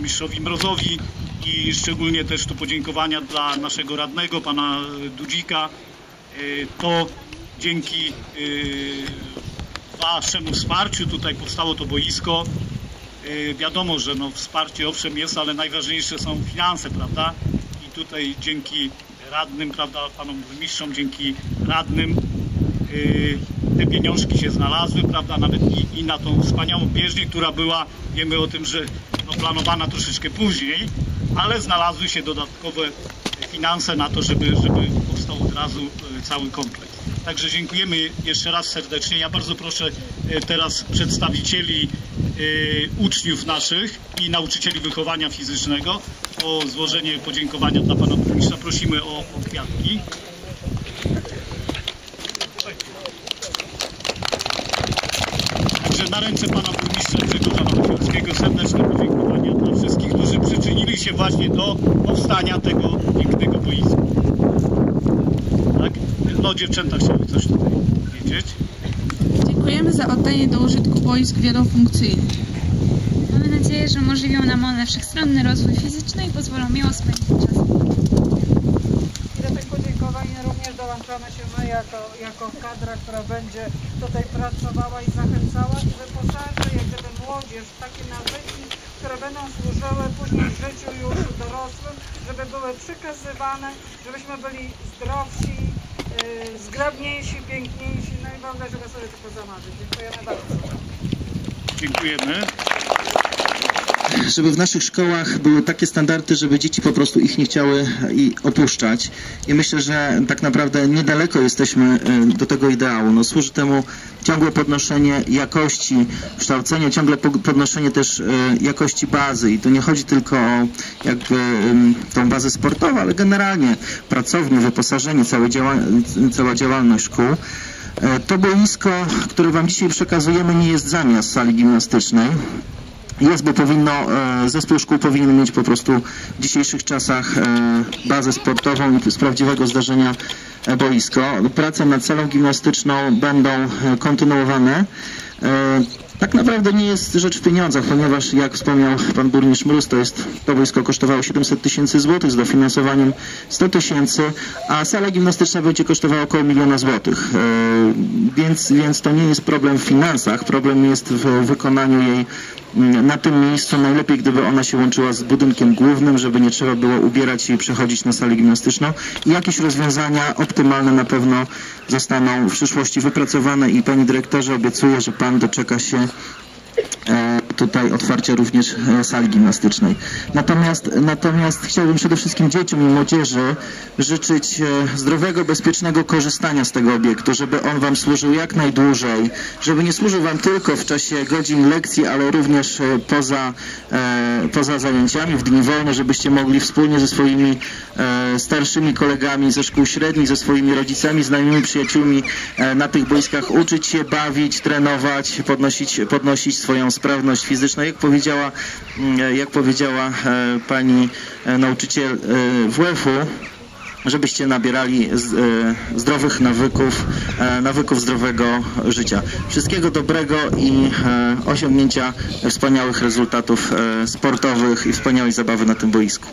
burmistrzowi Mrozowi i szczególnie też tu podziękowania dla naszego radnego, pana Dudzika. Y, To dzięki y, waszemu wsparciu tutaj powstało to boisko. Y, Wiadomo, że no, wsparcie owszem jest, ale najważniejsze są finanse, prawda? I tutaj dzięki radnym, prawda, panom burmistrzom, dzięki radnym te pieniążki się znalazły, prawda, nawet i, i na tą wspaniałą bieżnię, która była, wiemy o tym, że no, planowana troszeczkę później, ale znalazły się dodatkowe finanse na to, żeby, żeby powstał od razu y, cały kompleks. Także dziękujemy jeszcze raz serdecznie. Ja bardzo proszę y, teraz przedstawicieli y, uczniów naszych i nauczycieli wychowania fizycznego o złożenie podziękowania dla pana burmistrza. Prosimy o, o kwiatki. Także na ręce pana burmistrza Grzegorza Nowowielskiego serdeczne podziękowania dla wszystkich, którzy przyczynili się właśnie do powstania tego pięknego boiska. Tak? No dziewczęta chciały coś tutaj powiedzieć. Dziękujemy za oddanie do użytku boisk wielofunkcyjnych. Mamy nadzieję, że umożliwią nam one wszechstronny rozwój fizyczny i pozwolą miło spędzić czas. I do tych podziękowań dołączamy się my jako, jako kadra, która będzie tutaj pracowała i zachęcała i wyposaży jak gdyby młodzież w takie nawyki, które będą służyły później w życiu już dorosłym, żeby były przekazywane, żebyśmy byli zdrowsi, yy, zgrabniejsi, piękniejsi, no i w ogóle, żeby sobie tylko zamarzyć. Dziękujemy bardzo. Dziękujemy. Żeby w naszych szkołach były takie standardy, żeby dzieci po prostu ich nie chciały i opuszczać. I myślę, że tak naprawdę niedaleko jesteśmy y, do tego ideału. No, służy temu ciągłe podnoszenie jakości kształcenia, ciągle po- podnoszenie też y, jakości bazy. I tu nie chodzi tylko o jakby tą bazę sportową, ale generalnie pracownie, wyposażenie, cała działalność szkół. E, To boisko, które Wam dzisiaj przekazujemy, nie jest zamiast sali gimnastycznej. Jest, bo powinno, e, zespół szkół powinien mieć po prostu w dzisiejszych czasach e, bazę sportową i z prawdziwego zdarzenia e, boisko. Prace nad salą gimnastyczną będą kontynuowane. Tak naprawdę nie jest rzecz w pieniądzach, ponieważ jak wspomniał pan burmistrz Mróz, to jest to boisko kosztowało 700 tysięcy złotych z dofinansowaniem 100 tysięcy, a sala gimnastyczna będzie kosztowała około miliona złotych. Więc, więc to nie jest problem w finansach, problem jest w wykonaniu jej na tym miejscu. Najlepiej, gdyby ona się łączyła z budynkiem głównym, żeby nie trzeba było ubierać się i przechodzić na salę gimnastyczną. I jakieś rozwiązania optymalne na pewno zostaną w przyszłości wypracowane i panie dyrektorze obiecuję, że pan doczeka się e, tutaj otwarcia również e, sali gimnastycznej. Natomiast, natomiast chciałbym przede wszystkim dzieciom i młodzieży życzyć e, zdrowego, bezpiecznego korzystania z tego obiektu, żeby on Wam służył jak najdłużej, żeby nie służył Wam tylko w czasie godzin lekcji, ale również e, poza, poza zajęciami, w dni wolne, żebyście mogli wspólnie ze swoimi starszymi kolegami ze szkół średnich, ze swoimi rodzicami, znajomymi, przyjaciółmi na tych boiskach uczyć się, bawić, trenować, podnosić, podnosić swoją sprawność fizyczną. Jak powiedziała, mm, jak powiedziała e, pani e, nauczyciel e, WF-u, żebyście nabierali zdrowych nawyków, nawyków zdrowego życia. Wszystkiego dobrego i osiągnięcia wspaniałych rezultatów sportowych i wspaniałej zabawy na tym boisku.